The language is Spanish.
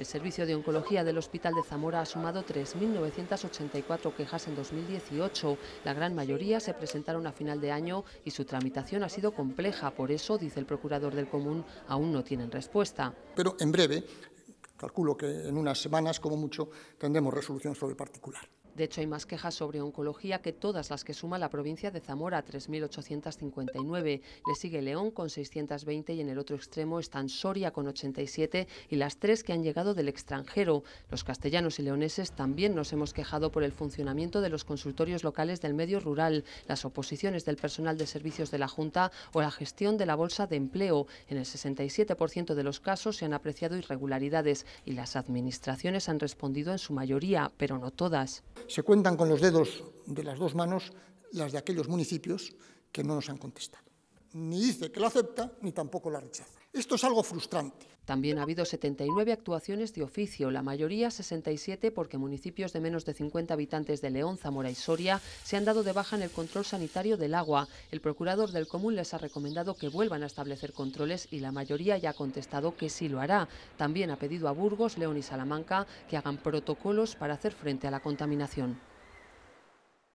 El servicio de oncología del Hospital de Zamora ha sumado 3.984 quejas en 2018. La gran mayoría se presentaron a final de año y su tramitación ha sido compleja. Por eso, dice el procurador del Común, aún no tienen respuesta. Pero en breve, calculo que en unas semanas como mucho, tendremos resolución sobre el particular. De hecho, hay más quejas sobre oncología que todas las que suma la provincia de Zamora, 3.859. Le sigue León con 620 y en el otro extremo están Soria con 87 y las tres que han llegado del extranjero. Los castellanos y leoneses también nos hemos quejado por el funcionamiento de los consultorios locales del medio rural, las oposiciones del personal de servicios de la Junta o la gestión de la bolsa de empleo. En el 67% de los casos se han apreciado irregularidades y las administraciones han respondido en su mayoría, pero no todas. Se cuentan con los dedos de las dos manos las de aquellos municipios que no nos han contestado. Ni dice que lo acepta, ni tampoco la rechaza. Esto es algo frustrante. También ha habido 79 actuaciones de oficio, la mayoría 67 porque municipios de menos de 50 habitantes de León, Zamora y Soria se han dado de baja en el control sanitario del agua. El procurador del común les ha recomendado que vuelvan a establecer controles y la mayoría ya ha contestado que sí lo hará. También ha pedido a Burgos, León y Salamanca que hagan protocolos para hacer frente a la contaminación.